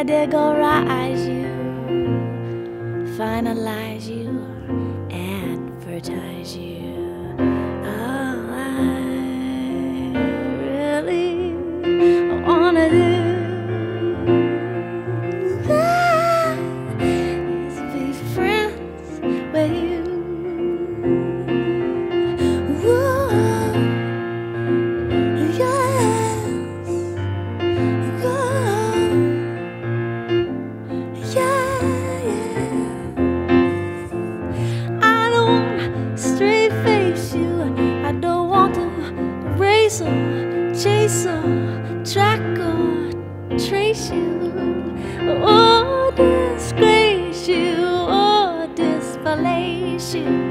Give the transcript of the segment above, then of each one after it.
categorize you, finalize you, advertise you. Jason, Jason, Draco, trace you, oh, or disgrace you, or displace you.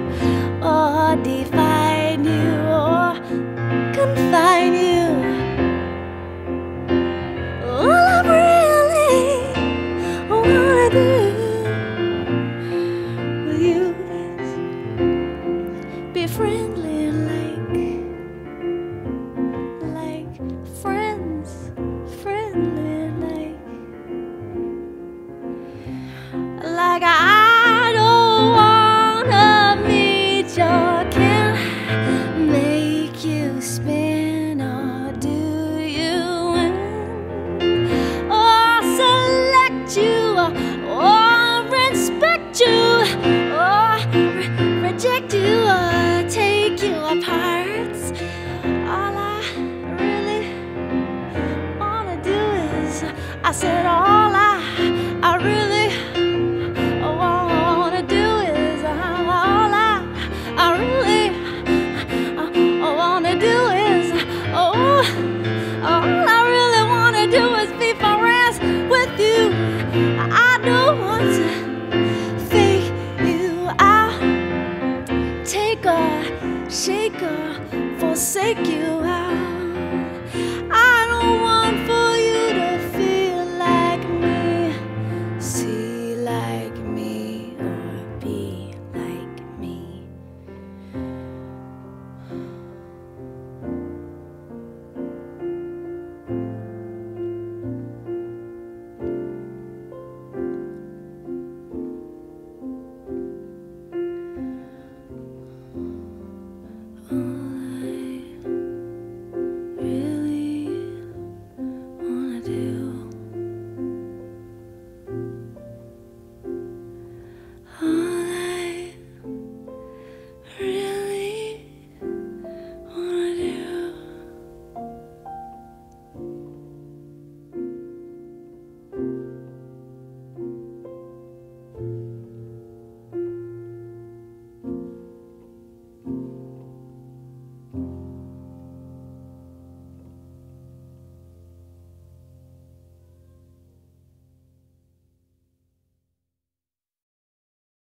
Yeah.